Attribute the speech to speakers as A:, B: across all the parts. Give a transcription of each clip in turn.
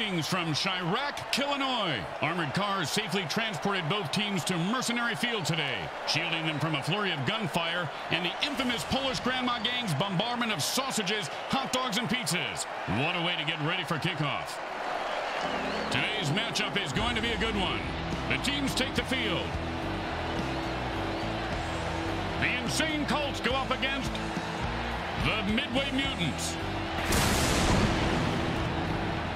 A: Greetings from Chirac, Illinois. Armored cars safely transported both teams to Mercenary Field today, shielding them from a flurry of gunfire and the infamous Polish Grandma Gang's bombardment of sausages, hot dogs, and pizzas. What a way to get ready for kickoff. Today's matchup is going to be a good one. The teams take the field. The Insane Cults go up against the Midway Mutants.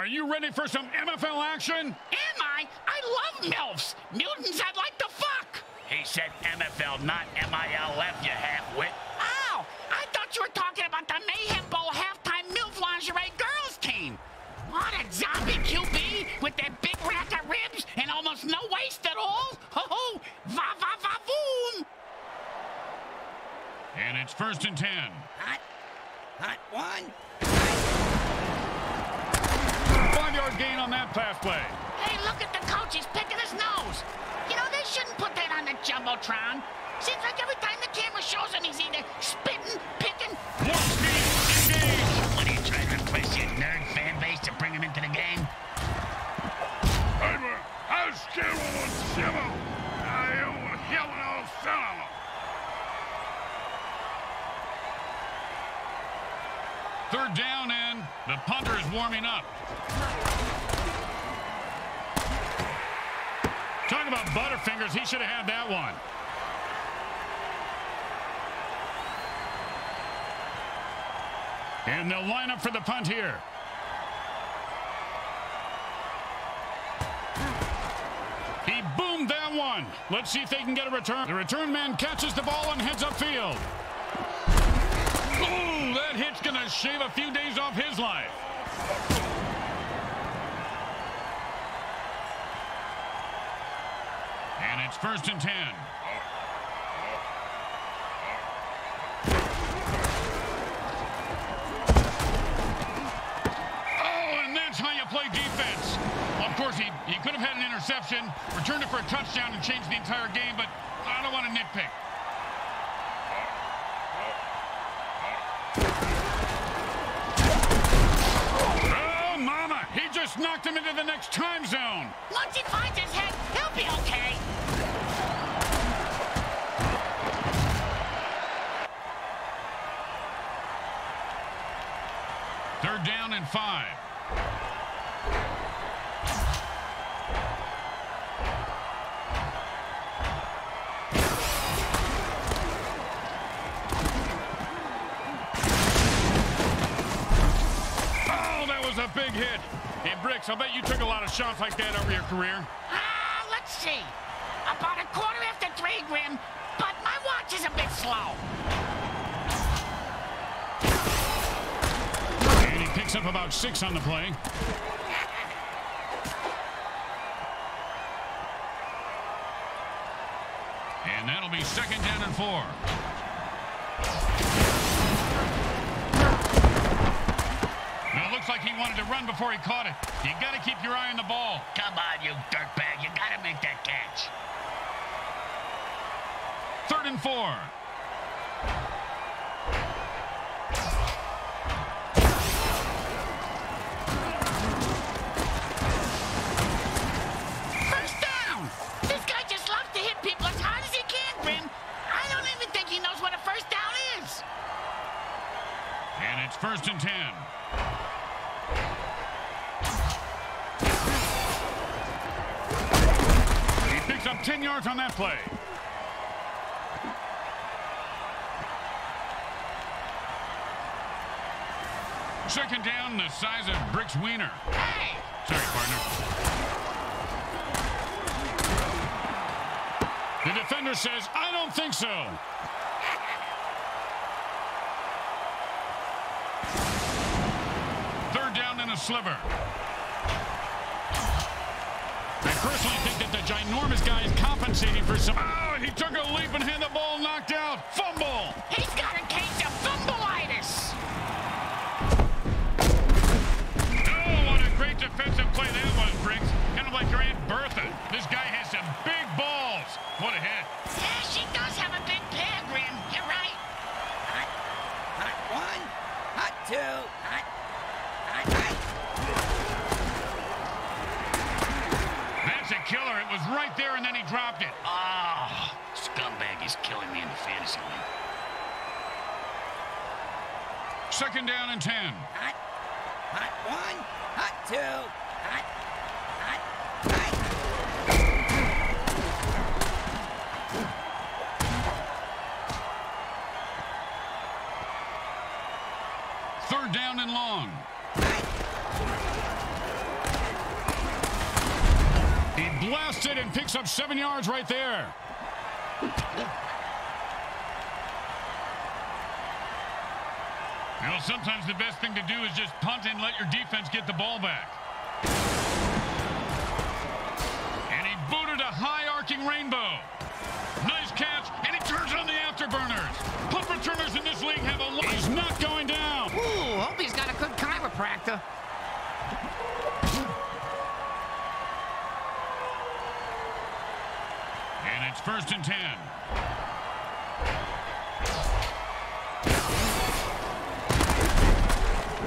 A: Are you ready for some MFL action?
B: Am I? I love MILFs. Mutants I'd like to fuck.
C: He said MFL, not M-I-L-F, you half-wit.
B: Ow! I thought you were talking about the Mayhem Bowl halftime MILF lingerie girls team. What a zombie QB with that big rack of ribs and almost no waist at all. Ho ho! Va va va boom!
A: And it's first and ten.
C: Hot, hot one.
A: Five-yard gain on that pass play.
B: Hey, look at the coach. He's picking his nose. You know, they shouldn't put that on the Jumbotron. Seems like every time the camera shows him, he's either spitting, picking...
A: Warp speed, engage.
C: What are you trying to impress your nerd fan base to bring him into the game?
A: Third down and the punter is warming up. About Butterfingers. He should have had that one. And they'll line up for the punt here. He boomed that one. Let's see if they can get a return. The return man catches the ball and heads upfield. Ooh, that hit's going to shave a few days off his life. And it's first and ten. Oh, and that's how you play defense. Of course, he, he could have had an interception, returned it for a touchdown, and changed the entire game, but I don't want to nitpick. Oh, mama, he just knocked him into the next time zone.
B: Once he finds his head, he'll be okay.
A: Third down and five. Oh, a big hit. Hey, Bricks, I bet you took a lot of shots like that over your career.
B: Ah, let's see. About a quarter after three, Grim, but my watch is a bit slow.
A: Picks up about six on the play. And that'll be second down and four. Now, it looks like he wanted to run before he caught it. You got to keep your eye on the ball.
C: Come on, you dirtbag. You gotta make that catch.
A: Third and four.
B: First
A: and ten. He picks up 10 yards on that play. Second down, the size of Brick's wiener.
B: Hey!
A: Sorry, partner. The defender says, I don't think so. Sliver. I personally think that the ginormous guy is compensating for some... Oh, he took a leap and had the ball knocked out. Fumble.
B: He's got a case of fumbleitis.
A: Oh, what a great defensive play that was, Bricks. Kind of like your Aunt Bertha. This guy has some big balls. What a hit.
B: Yeah, she does have a big pair, Grim. You're right.
D: Hot, hot one, hot two, hot, hot, hot.
A: That's a killer. It was right there, and then he dropped it.
C: Oh, scumbag is killing me in the fantasy league.
A: Second down and 10.
D: Hot, hot one, hot two, hot, hot, hot.
A: Third down and long. Blasted and picks up seven yards right there. You know, sometimes the best thing to do is just punt and let your defense get the ball back. And he booted a high arcing rainbow. Nice catch, and he turns on the afterburners. Punt returners in this league have a lot. He's not going down.
B: Ooh, hope he's got a good chiropractor.
A: And it's first and ten.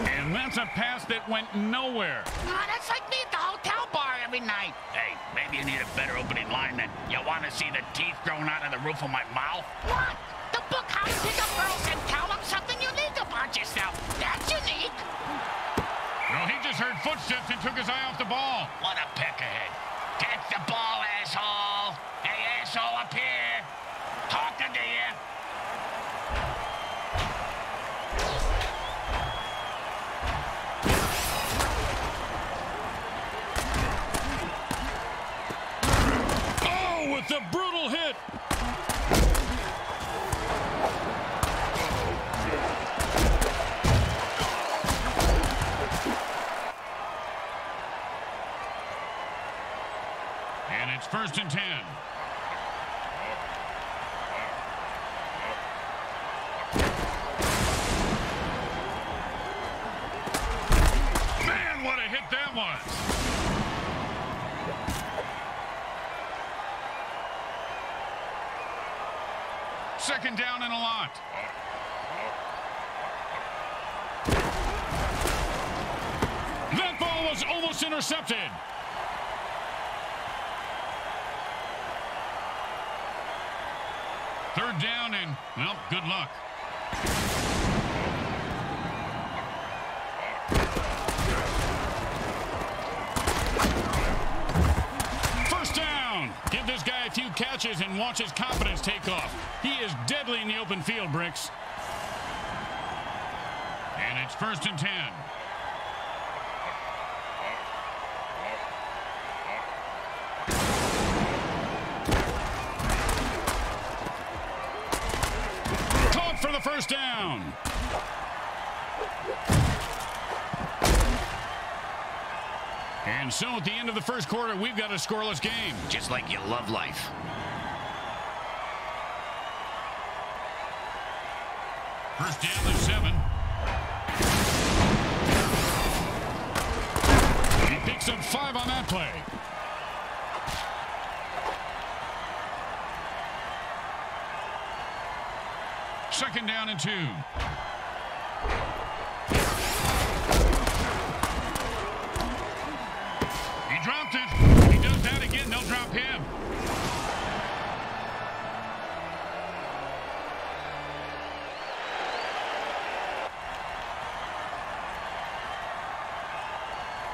A: And that's a pass that went nowhere.
B: Ah, that's like me at the hotel bar every night.
C: Hey, maybe you need a better opening line than you want to see the teeth growing out of the roof of my mouth?
B: What? The book How to Pick Up Girls and Tell Them Something Unique About Yourself. That's unique.
A: No, he just heard footsteps and took his eye off the ball.
C: What a peck
A: first and ten. Man, what a hit that was. Second down and a lot. That ball was almost intercepted. Third down and, well, good luck. First down. Give this guy a few catches and watch his confidence take off. He is deadly in the open field, Bricks. And it's first and ten. First down. And so at the end of the first quarter, we've got a scoreless game.
C: Just like you love life.
A: First down and seven. He picks up five on that play. Second down and two. He dropped it. He does that again. They'll drop him.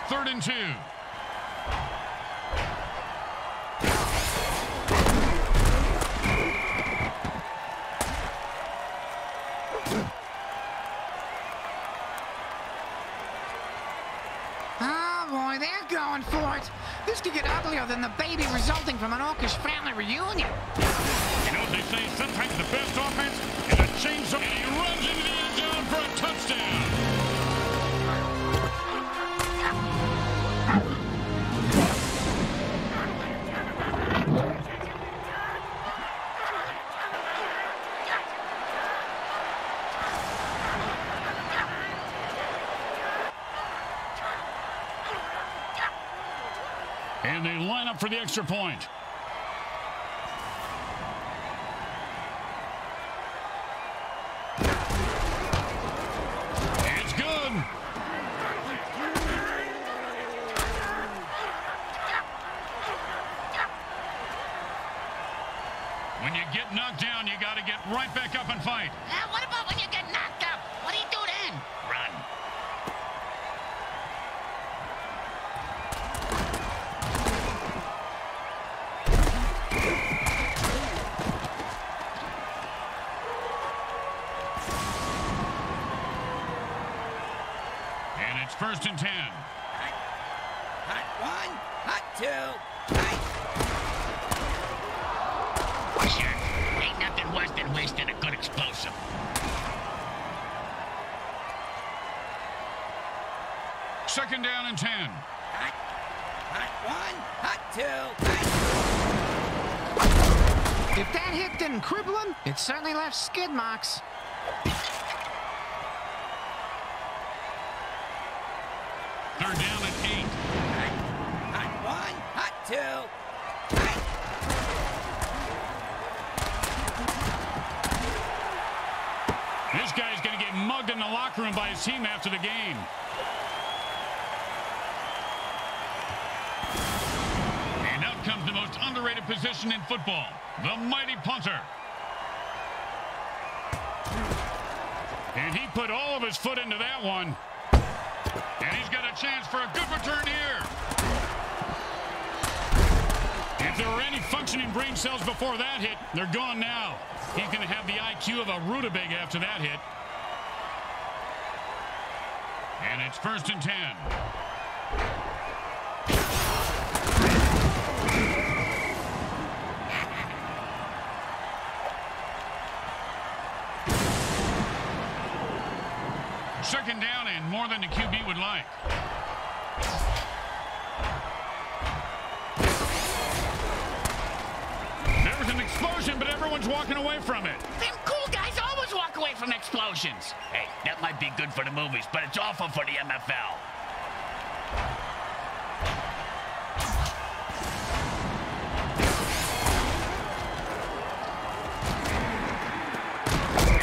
A: Third and two.
B: Than the baby resulting from an Orcish family reunion.
A: You know what they say? Sometimes the best offense And they line up for the extra point. It's good. When you get knocked down, you got to get right back up and fight.
B: Uh,
A: And it's first and ten.
D: Hot, hot one, hot two, hot.
C: Sure. Ain't nothing worse than wasting a good explosive.
A: Second down and ten.
D: Hot, hot one, hot two, hot.
E: If that hit didn't cripple him, it certainly left skid marks.
A: Mugged in the locker room by his team after the game. And out comes the most underrated position in football, the mighty punter. And he put all of his foot into that one. And he's got a chance for a good return here. If there were any functioning brain cells before that hit, they're gone now. He's going to have the IQ of a rutabaga after that hit. And it's first and ten. Second down and more than the QB would like. There was an explosion, but everyone's walking away from it.
B: Away from explosions.
C: Hey, that might be good for the movies, but it's awful for the MFL.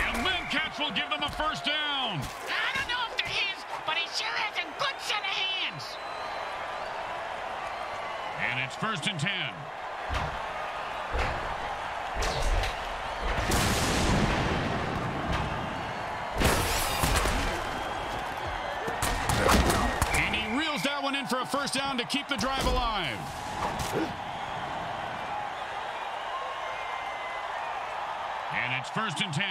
A: And then Cats will give them a first down.
B: I don't know if they're but he sure has a good set of hands.
A: And it's first and ten. for a first down to keep the drive alive. And it's first and 10.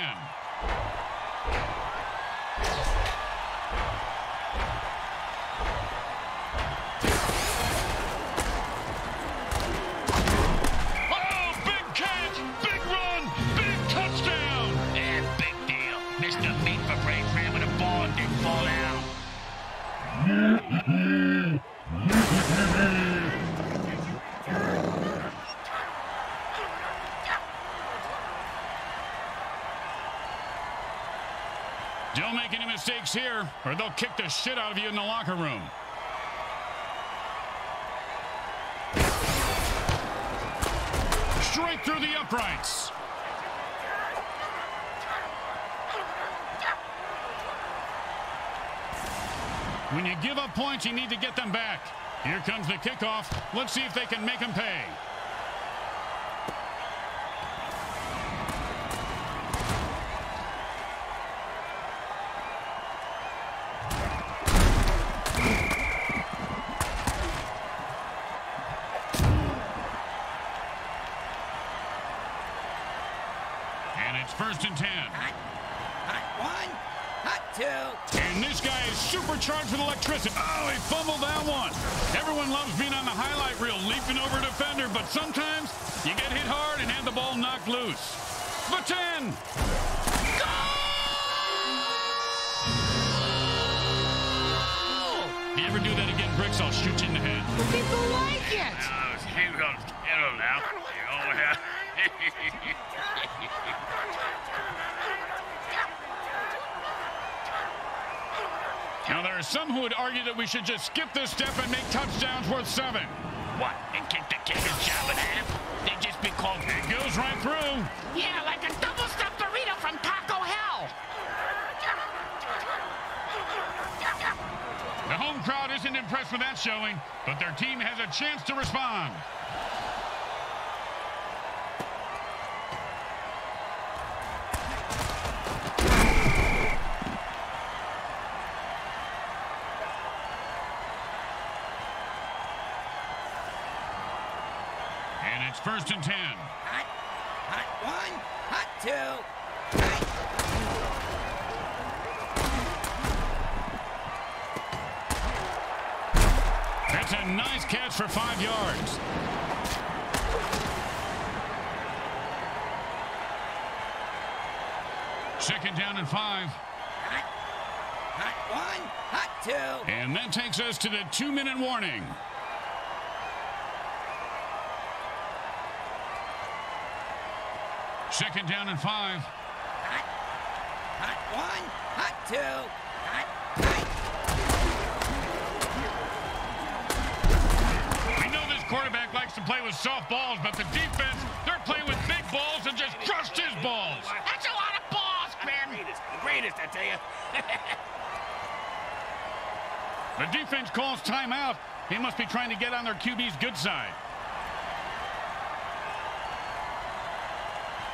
A: Here, or they'll kick the shit out of you in the locker room. Straight through the uprights. When you give up points, you need to get them back. Here comes the kickoff. Let's see if they can make them pay.
C: Now,
A: there are some who would argue that we should just skip this step and make touchdowns worth seven.
C: What, they kicked the kicker's job in half? They just be called...
A: It goes right through.
B: Yeah, like a double-stuffed burrito from Taco Hell.
A: The home crowd isn't impressed with that showing, but their team has a chance to respond. First and ten.
D: Hot, hot one, hot two. Hot.
A: That's a nice catch for five yards. Second down and five.
D: Hot, hot one, hot two.
A: And that takes us to the two-minute warning. Second down and five.
D: Hot, hot one, hot two. Hot, hot.
A: We know this quarterback likes to play with soft balls, but the defense, they're playing with big balls and just crushed his balls.
B: That's a lot of balls, Grim.
C: Greatest, greatest, I tell you.
A: The defense calls timeout. He must be trying to get on their QB's good side.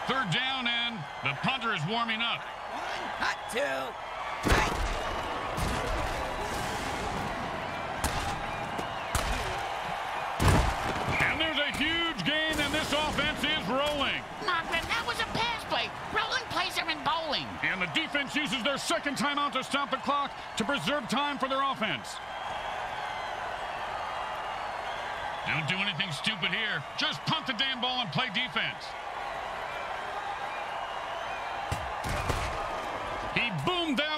A: Third down, and the punter is warming up.
D: One, hot two. Hot.
A: And there's a huge gain, and this offense is rolling.
B: Nah, that was a pass play. Rolling plays are in bowling.
A: And the defense uses their second timeout to stop the clock to preserve time for their offense. Don't do anything stupid here. Just punt the damn ball and play defense.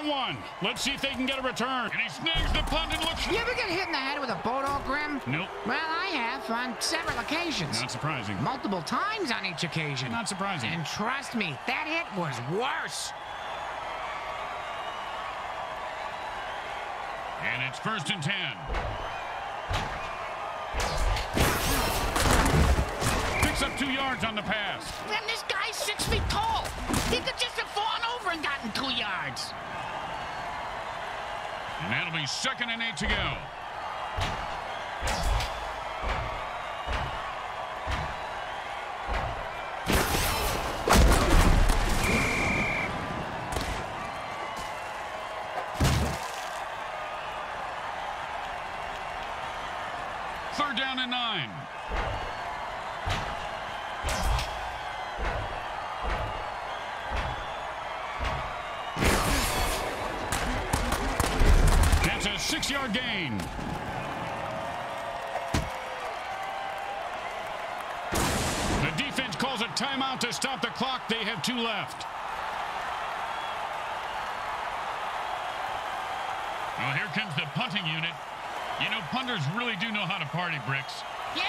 A: That one. Let's see if they can get a return. And he snags the punt and looks...
E: You ever get hit in the head with a bulldog, Grim?
A: Nope.
E: Well, I have on several occasions.
A: Not surprising.
E: Multiple times on each occasion.
A: Not surprising.
E: And trust me, that hit was worse.
A: And it's first and ten. Picks up two yards on the pass.
B: Grim, this guy's six feet tall. He could just have fallen over and gotten two yards.
A: And that'll be second and eight to go. Third down and nine. Six-yard gain. The defense calls a timeout to stop the clock. They have two left. Well, here comes the punting unit. You know, punters really do know how to party, Bricks.
B: Yeah?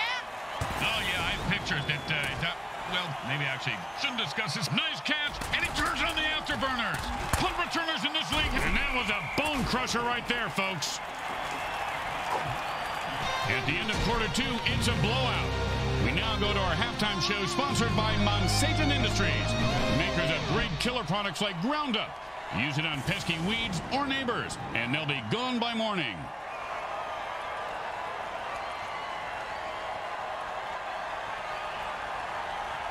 A: Oh, yeah, I have pictures that, uh, that well, maybe actually shouldn't discuss this. Nice catch, and he turns on the afterburners. Punt returners in this league. And that was a bone crusher right there, folks. At the end of quarter two, it's a blowout. We now go to our halftime show sponsored by Monsatan Industries, makers of great killer products like Groundup. Use it on pesky weeds or neighbors, and they'll be gone by morning.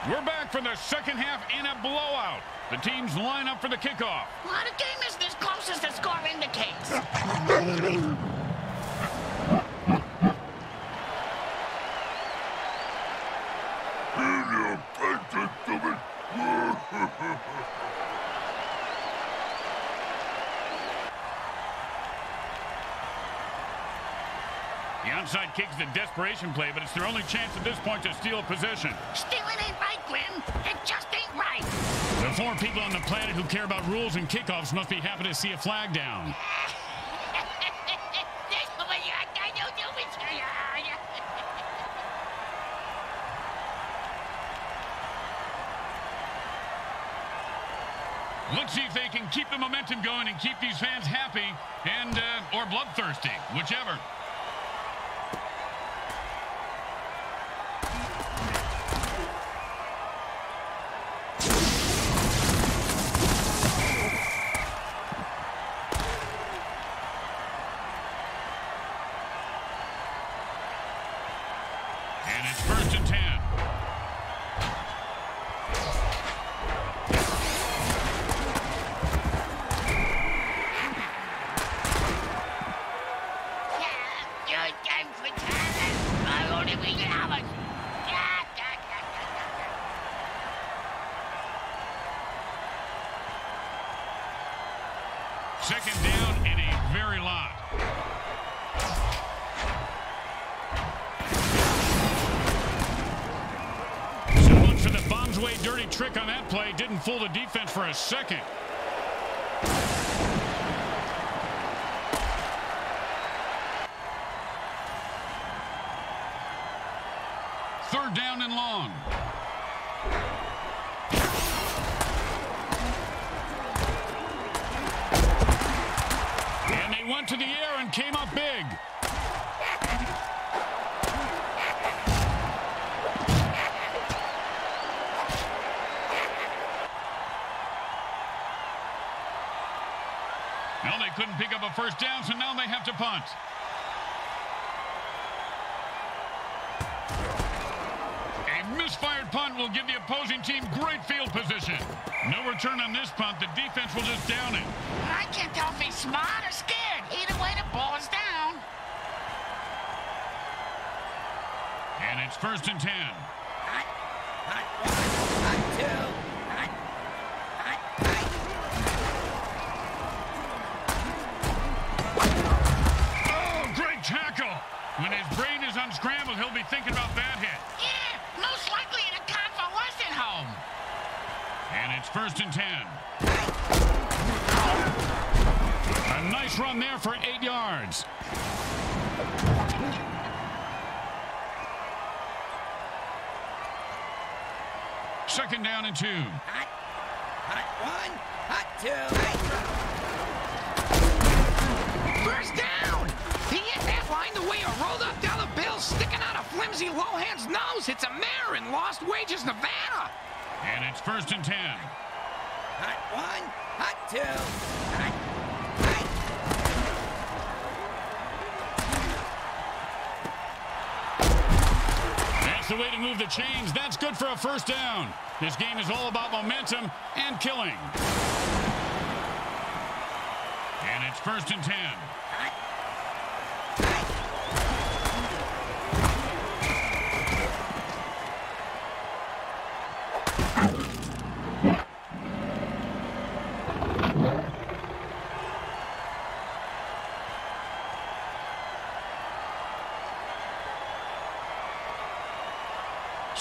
A: We're back for the second half in a blowout. The teams line up for the kickoff.
B: Well, the game isn't as close as the score indicates.
A: The onside kick is a desperation play, but it's their only chance at this point to steal possession.
B: Stealing ain't right, Grim. It just ain't right.
A: The four people on the planet who care about rules and kickoffs must be happy to see a flag down. Let's see if they can keep the momentum going and keep these fans happy and uh, or bloodthirsty, whichever. Second down and a very lot. So much for the bombs way dirty trick on that play. Didn't fool the defense for a second. Punt. A misfired punt will give the opposing team great field position. No return on this punt. The defense will just down it.
B: I can't tell if he's smart or scared. Either way, the ball is down.
A: And it's first and ten. For eight yards. Second down and two.
D: Hot, hot one, hot two.
E: First down! He hit that line the way a rolled up dollar bill sticking out of flimsy Lohan's nose hits a mare in Lost Wages, Nevada.
A: And it's first and ten.
D: Hot one, hot two, hot, hot.
A: That's the way to move the chains. That's good for a first down. This game is all about momentum and killing. And it's first and ten.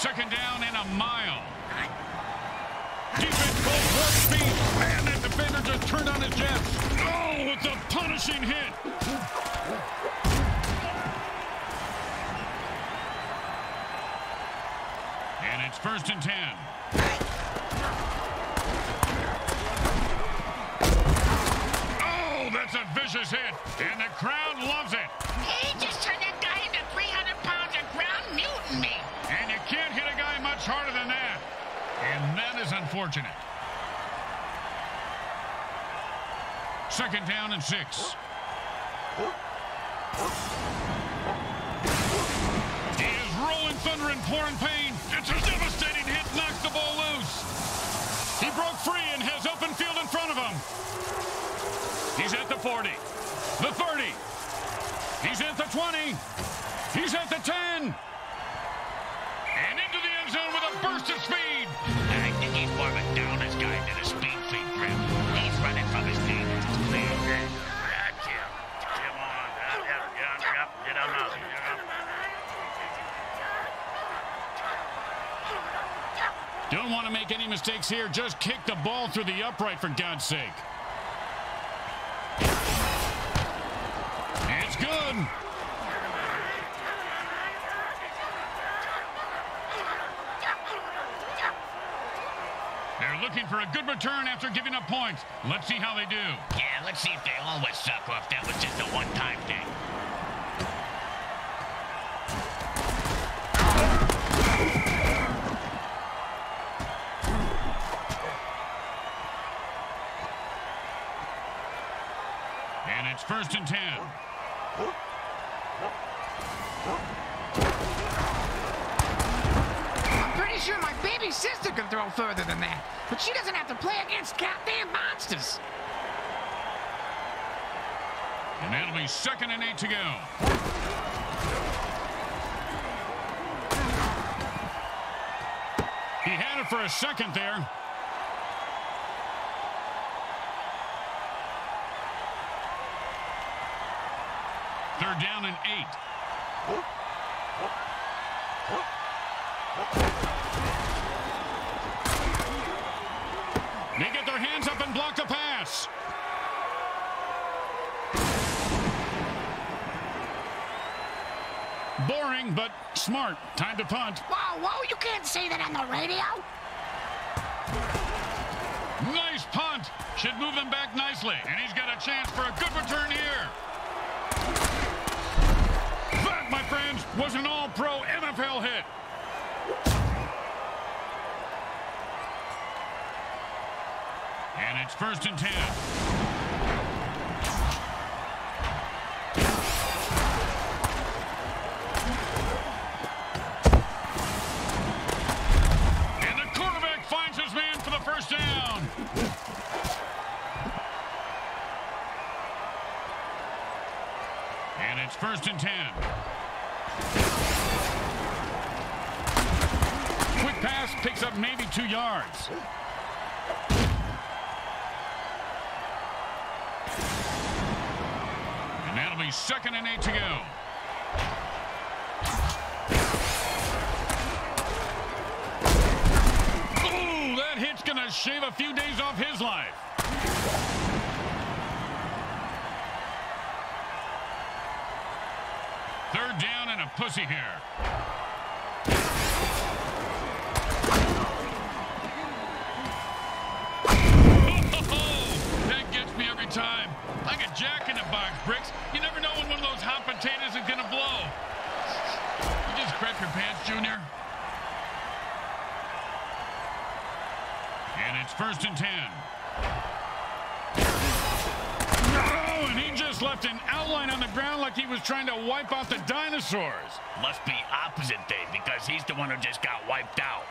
A: Second down and a mile. Defense goes warp speed. Man, that defender just turned on his jets. Oh, it's a punishing hit. And it's first and ten. Oh, that's a vicious hit. And the crowd loves it.
B: He just turned
A: unfortunate. Second down and six. He is rolling thunder and pouring pain. It's a devastating hit, knocks the ball loose. He broke free and has open field in front of him. He's at the 40, the 30. He's at the 20. He's at the 10. And into the end zone with a burst of speed.
C: Up, up, get him out. Him out.
A: Don't want to make any mistakes here. Just kick the ball through the upright, for God's sake. It's good. They're looking for a good return after giving up points. Let's see how they do.
C: Yeah, let's see if they always suck or if that was just a one-time thing.
A: first and ten.
E: I'm pretty sure my baby sister can throw further than that, but she doesn't have to play against goddamn monsters.
A: And that'll be second and eight to go. He had it for a second there. Eight. They get their hands up and block the pass. Boring, but smart. Time to punt.
B: Whoa, whoa, you can't say that on the radio.
A: Nice punt. Should move him back nicely. And he's got a chance for a good return here. That, my friends, was an all-pro NFL hit. And it's first and ten. And the quarterback finds his man for the first down. And it's first and ten. Pass picks up maybe two yards. And that'll be second and eight to go. Ooh, that hit's going to shave a few days off his life. Third down and a pussy here. Jack in the box, Bricks. You never know when one of those hot potatoes is going to blow. You just crap your pants, Junior. And it's first and ten. Oh, and he just left an outline on the ground like he was trying to wipe out the dinosaurs.
C: Must be opposite day because he's the one who just got wiped out.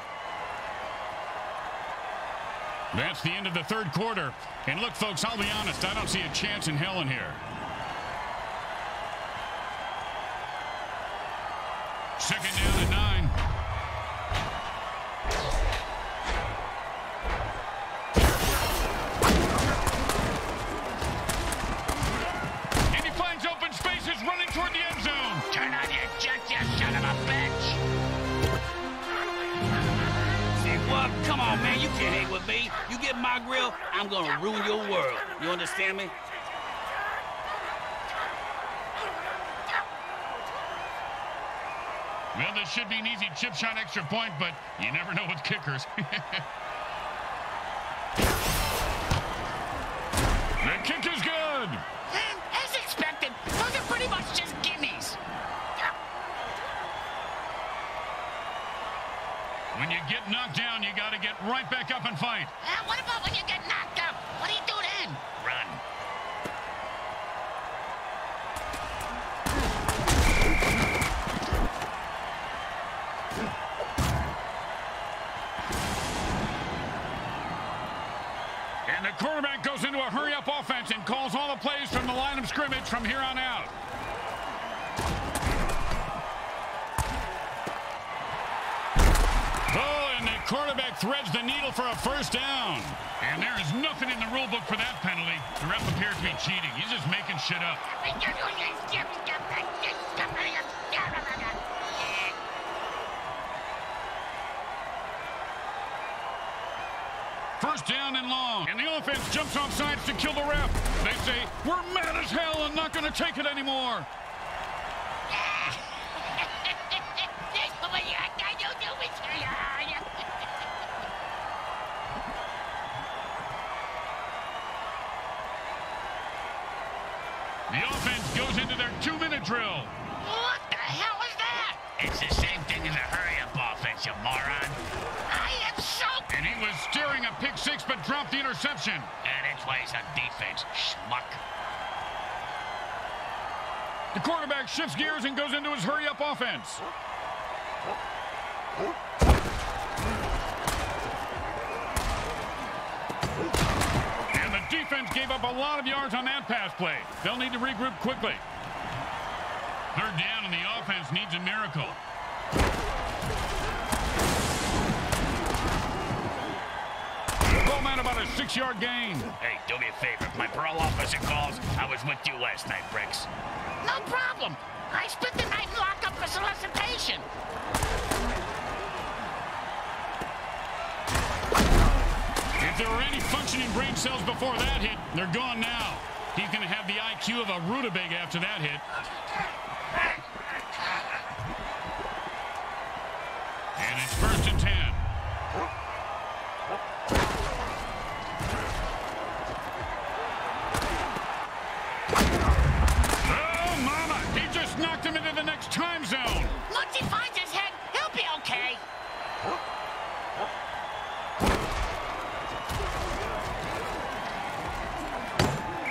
A: That's the end of the third quarter. And look, folks, I'll be honest, I don't see a chance in hell in here. Second down
C: You
D: grill, I'm gonna ruin your world. You understand me?
A: Well, this should be an easy chip shot extra point, but you never know with kickers. the kick is good. Get knocked down, you got to get right back up and fight.
B: Uh, what about when you get knocked up? What do you do then?
C: Run.
A: And the quarterback goes into a hurry-up offense and calls all the plays from the line of scrimmage from here on out. Threads the needle for a first down. And there is nothing in the rule book for that penalty. The ref appears to be cheating. He's just making shit up. First down and long. And the offense jumps off sides to kill the ref. They say, we're mad as hell and not going to take it anymore. The quarterback shifts gears and goes into his hurry-up offense. And the defense gave up a lot of yards on that pass play. They'll need to regroup quickly. Third down, and the offense needs a miracle. Bowman about a six-yard gain.
C: Hey, do me a favor. If my parole officer calls, I was with you last night, Bricks.
B: No problem. I spent the night in lockup for solicitation.
A: If there were any functioning brain cells before that hit, they're gone now. He's going to have the IQ of a rutabaga after that hit. And it's first and ten. Zone.
B: Once he finds his head, he'll be okay.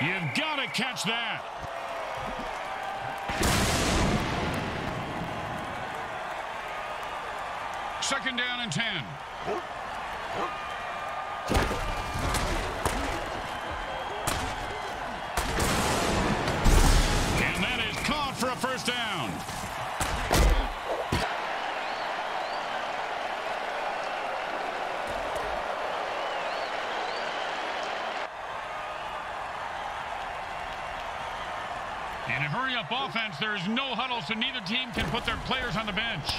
A: You've got to catch that. Offense, there is no huddle, so neither team can put their players on the bench.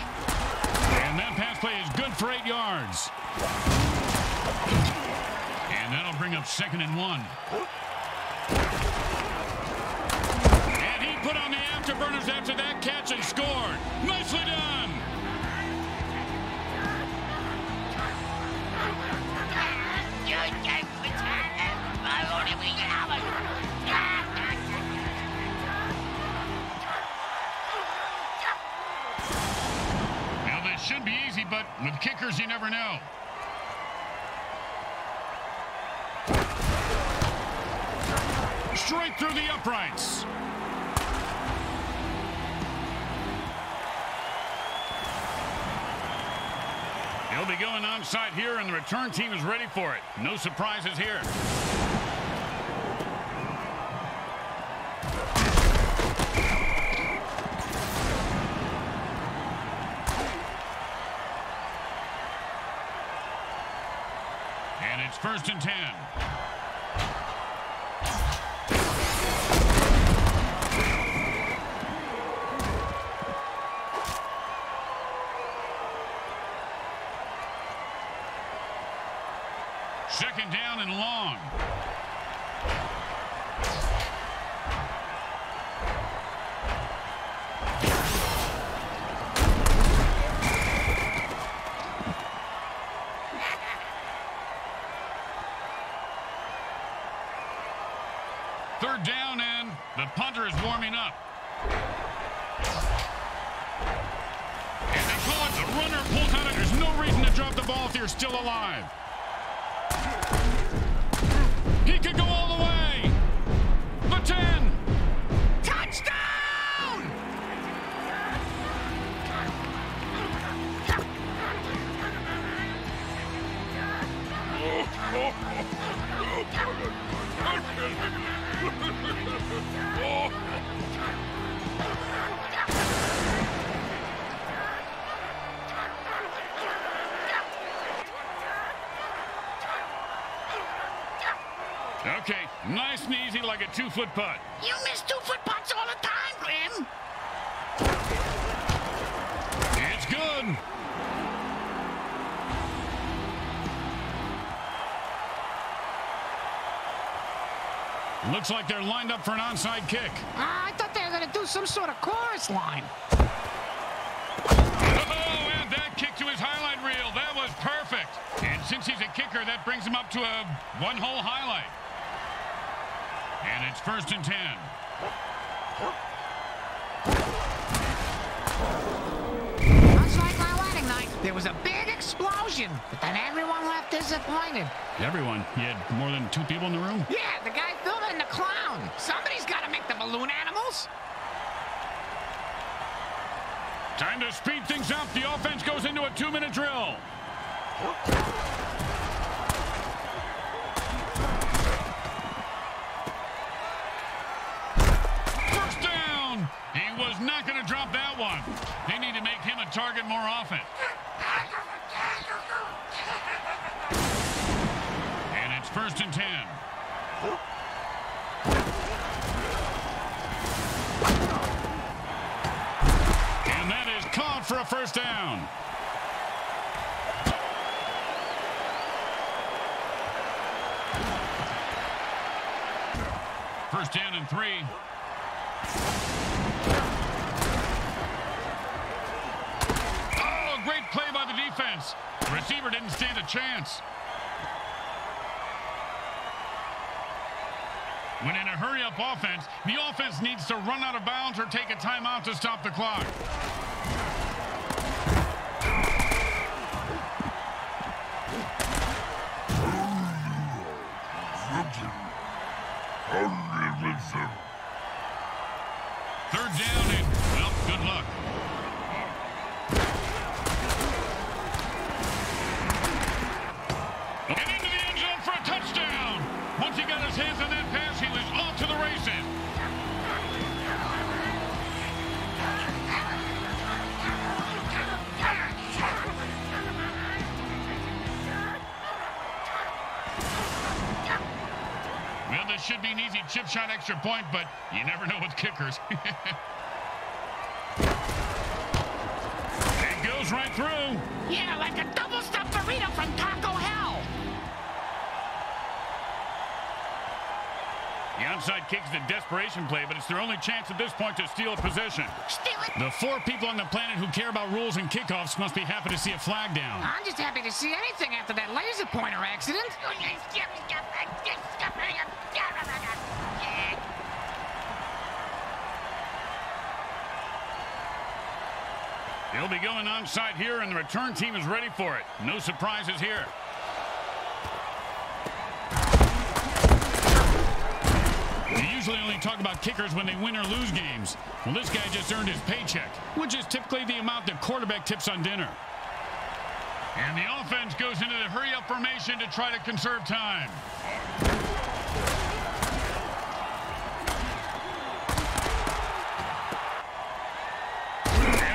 A: And that pass play is good for eight yards. And that'll bring up second and one. And he put on the afterburners after that catch and scored. Nicely done. You never know. Straight through the uprights. He'll be going onside here, and the return team is ready for it. No surprises here. Third down and the punter is warming up. And they call it the runner pulls out. There's no reason to drop the ball if you're still alive. He could go all the way. The 10.
B: Touchdown!
A: Okay, easy like a two-foot putt.
B: You miss two-foot putts all the time, Grim.
A: It's good. Looks like they're lined up for an onside kick.
E: Ah, I thought they were going to do some sort of chorus line.
A: Oh, and that kick to his highlight reel. That was perfect. And since he's a kicker, that brings him up to a one-hole highlight. And it's first and ten.
E: Much like my wedding night, there was a big explosion, but then everyone left disappointed.
A: Everyone. You had more than two people in the room?
E: Yeah, the guy filming the clown. Somebody's got to make the balloon animals.
A: Time to speed things up. The offense goes into a two-minute drill. It more often. And it's first and ten. And that is caught for a first down. First down and three. Oh, great play by the defense. Receiver didn't stand a chance. When in a hurry-up offense, the offense needs to run out of bounds or take a timeout to stop the clock. An easy chip shot extra point, but you never know with kickers. it goes right through.
B: Yeah, like a double-stuffed burrito from Taco Hell.
A: The onside kick is a desperation play, but it's their only chance at this point to steal a possession.
B: Steal it.
A: The four people on the planet who care about rules and kickoffs must be happy to see a flag down.
E: I'm just happy to see anything after that laser pointer accident.
A: They'll be going onside here, and the return team is ready for it. No surprises here. We usually only talk about kickers when they win or lose games. Well, this guy just earned his paycheck, which is typically the amount the quarterback tips on dinner. And the offense goes into the hurry-up formation to try to conserve time.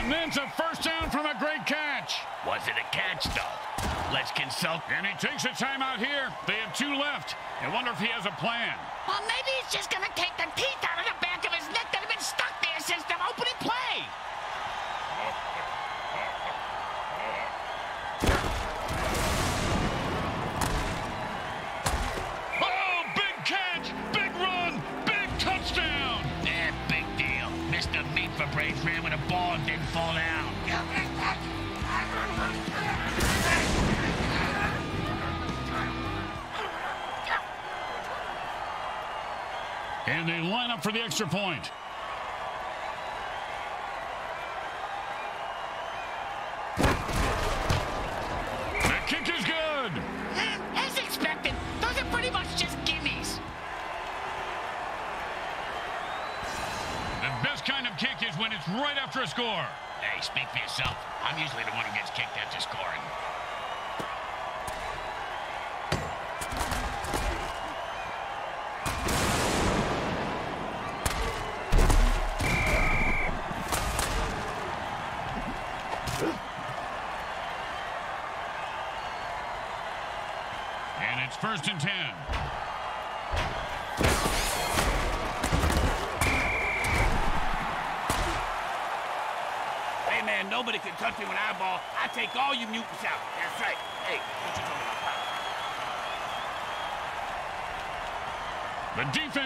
A: And then a first down from a great catch.
C: Was it a catch, though? Let's consult.
A: And he takes a timeout here. They have two left. I wonder if he has a plan.
B: Well, maybe he's just gonna take the teeth out of the back of his neck that have been stuck there since the opening play.
A: Oh, big catch, big run, big touchdown.
C: Yeah, big deal. Mr. Meat for Braves ran with a ball and didn't fall down.
A: And they line up for the extra point. The kick is good.
B: As expected, those are pretty much just gimmies.
A: The best kind of kick is when it's right after a score.
C: Hey, speak for yourself. I'm usually the one who gets kicked after scoring.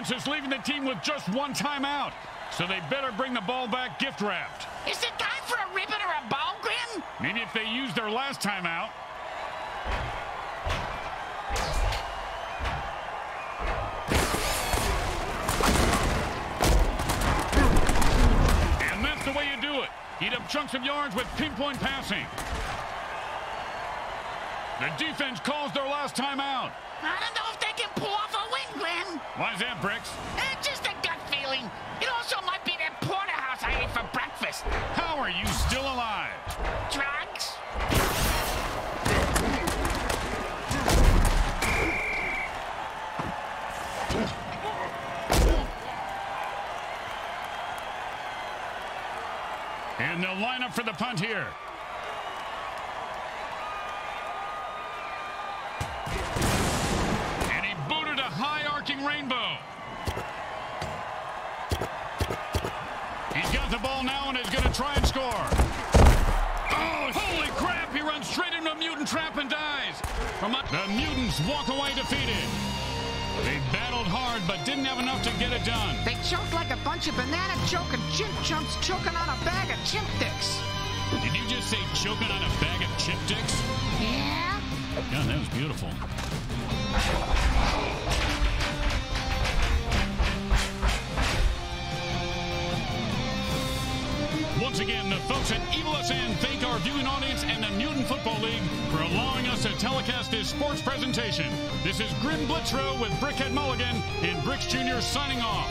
A: Defense is leaving the team with just one timeout, so they better bring the ball back gift wrapped.
B: Is it time for a ribbon or a ball grin?
A: Maybe if they used their last timeout. And that's the way you do it. Eat up chunks of yards with pinpoint passing. The defense calls their last timeout.
B: I don't know if they can pull off a
A: Why is that, Bricks?
B: Eh, just a gut feeling. It also might be that porterhouse I ate for breakfast.
A: How are you still alive?
B: Drugs?
A: And they'll line up for the punt here. Rainbow. He's got the ball now and is going to try and score. Oh, holy crap! He runs straight into a mutant trap and dies. From a, the mutants walk away defeated. They battled hard but didn't have enough to get it done.
E: They choked like a bunch of banana choking chimp chumps choking on a bag of chimp dicks.
A: Did you just say choking on a bag of chip dicks?
E: Yeah?
A: God, that was beautiful. Once again, the folks at Evil SN thank our viewing audience and the Mutant Football League for allowing us to telecast this sports presentation. This is Grim Blitzrow with Brickhead Mulligan and Bricks Jr. signing off.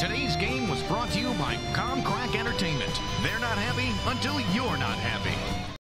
F: Today's game was brought to you by Comcrack Entertainment. They're not happy until you're not happy.